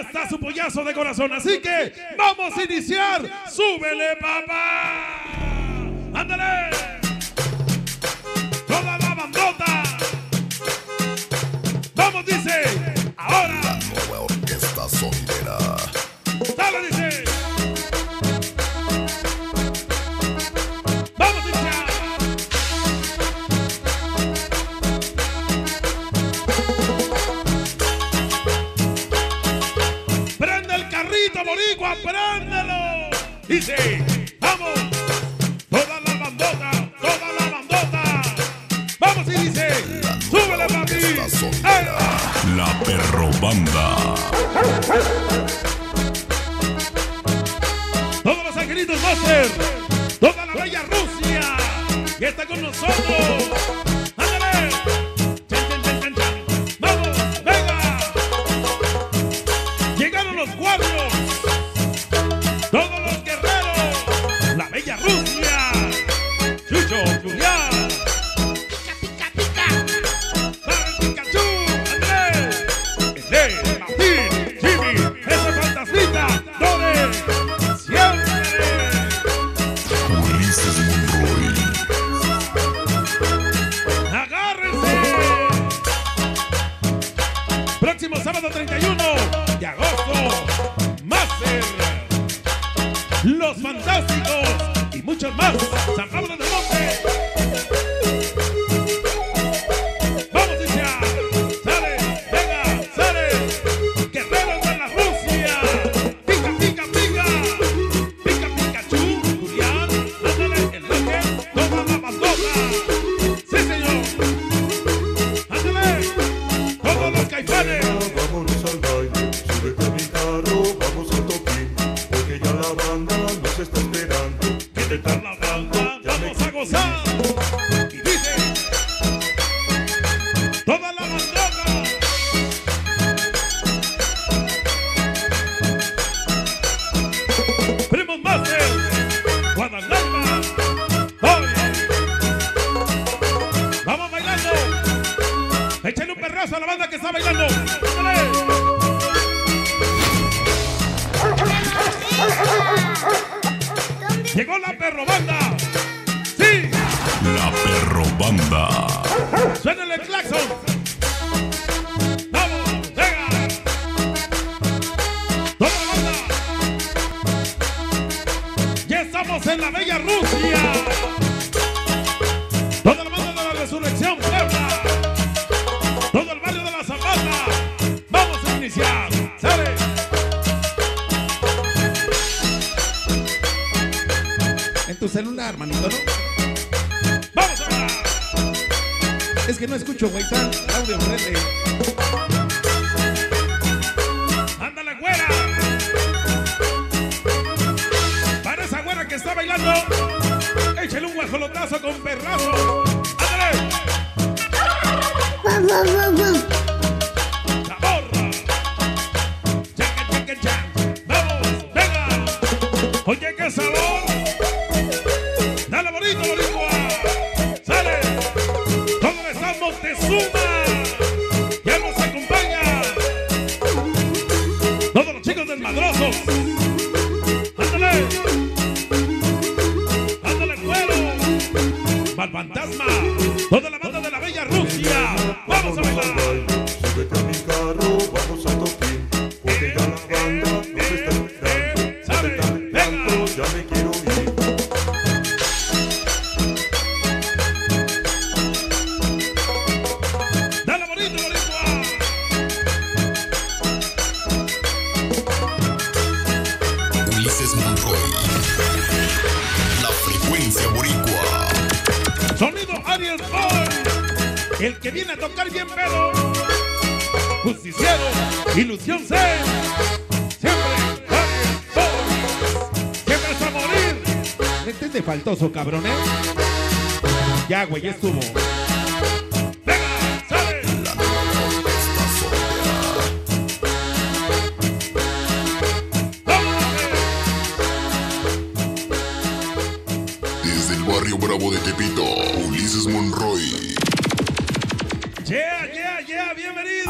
está su pollazo de corazón, así que vamos a iniciar. ¡Súbele, papá! ¡Ándale! Carrito, boricua, préndelo. Dice, vamos. Toda la bandota, toda la bandota. Vamos y dice, súbele, papi. Sonidera. La perro banda. Todos los angelitos Master, toda la bella Rusia, que está con nosotros. Sábado 31 de agosto, Master, Los Fantásticos y muchos más. San Pablo del Monte. La banda nos está esperando. Vamos a gozar. Y dice, toda la bandota. Primos Master, Guadalajara. Vamos bailando. Échale un perrazo a la banda que está bailando. Llegó la perro banda. Sí. La perro banda. Suena el claxon. Vamos, venga. Toda la banda. Ya estamos en la bella Rusia. Toda la banda de la resurrección, Puebla. Todo el barrio de la Zapata. Vamos a iniciar. Sale. Celular, manito, ¿no? Vamos a ver. Es que no escucho, güey. Está audio prende. ¡Ándale, güera! Para esa güera que está bailando, échale un guajolotazo con perrazo. ¡Sale! ¡Todo el estado Montezuma! ¡Ya nos acompaña! Todos los chicos desmadrosos. Ándale. Ándale, cuero. Malfantasma. Toda la banda de la bella Rusia. Vamos a bailar. Ulises Monroy. La frecuencia boricua. Sonido Ariel Boy. El que viene a tocar bien pedo. Justiciero. Ilusión C. Siempre Ariel Boy. Siempre hasta morir. Entiende faltoso, cabrón, ¿eh? Ya, güey, ya estuvo. De Tepito, Ulises Monroy. Yeah, yeah, yeah, bienvenidos.